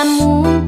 kamu